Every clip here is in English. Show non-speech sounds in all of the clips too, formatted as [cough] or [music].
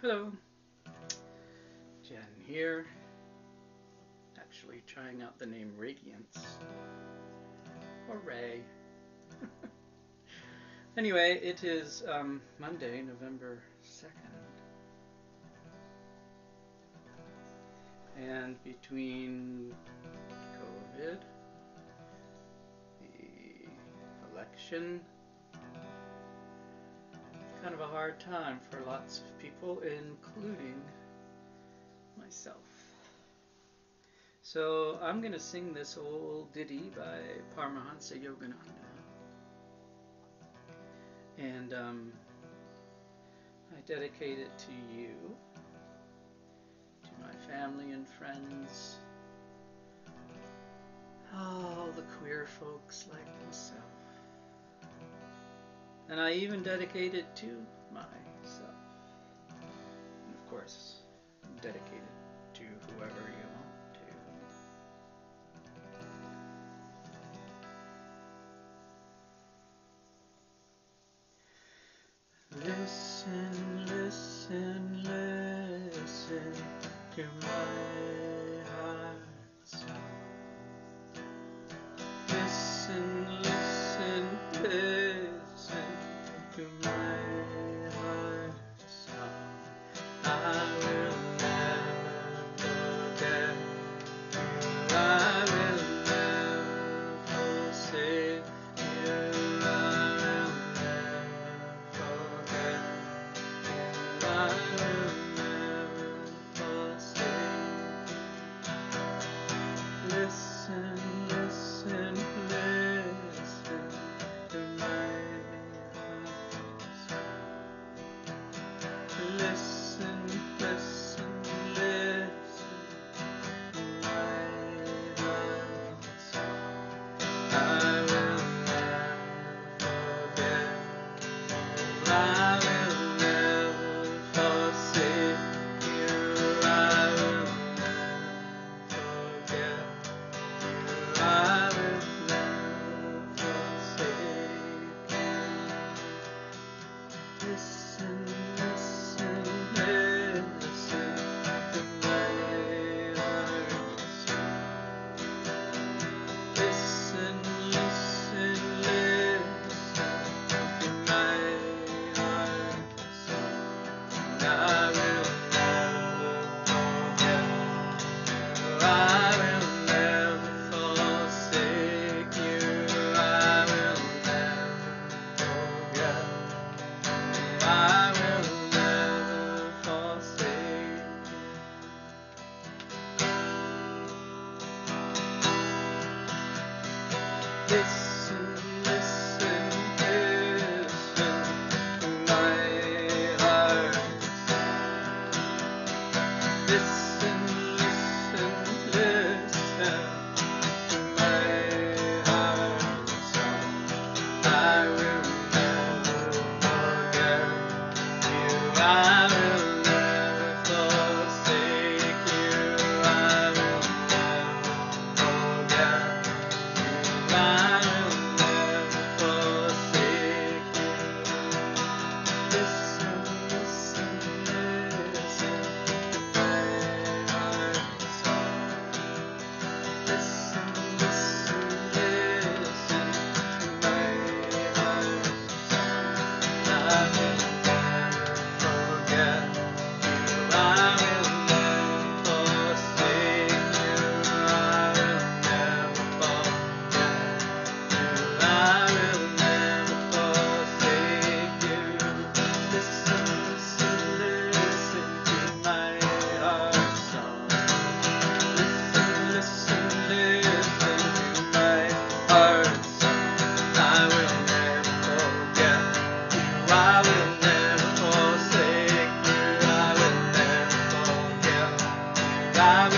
Hello, Jen here. Actually, trying out the name Radiance Hooray! [laughs] Anyway, it is um, Monday, November 2nd. And between COVID, the election, kind of a hard time for lots of people, including myself. So I'm going to sing this old ditty by Paramahansa Yogananda. And um, I dedicate it to you, to my family and friends, all the queer folks like myself. And I even dedicate it to myself. And of course, dedicate it to whoever you want to. Listen, listen, listen to my. Listen, listen, listen I'm.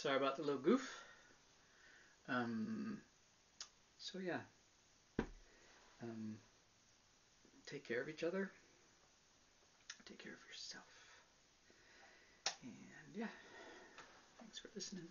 sorry about the little goof. Um, so yeah. Um, take care of each other. Take care of yourself. And yeah, thanks for listening.